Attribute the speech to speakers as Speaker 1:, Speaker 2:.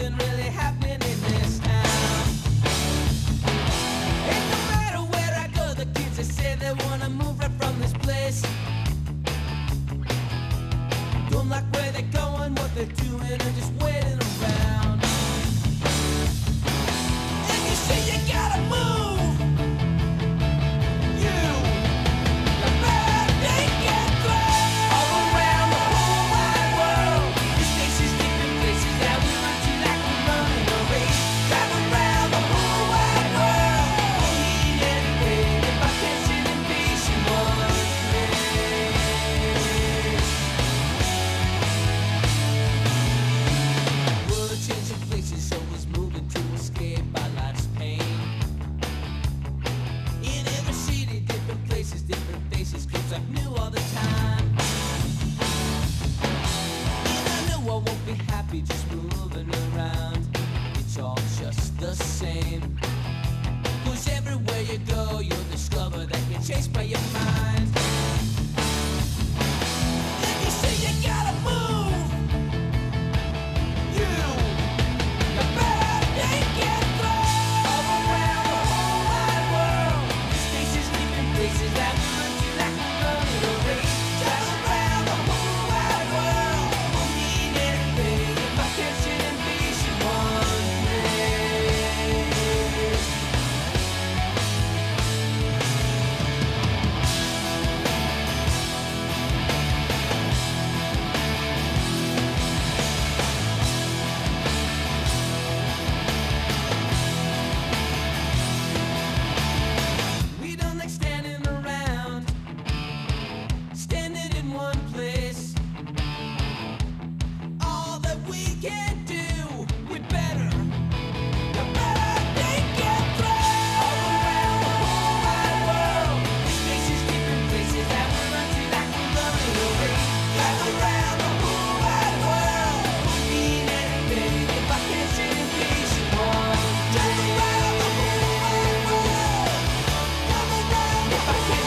Speaker 1: nothing. the same. Fuck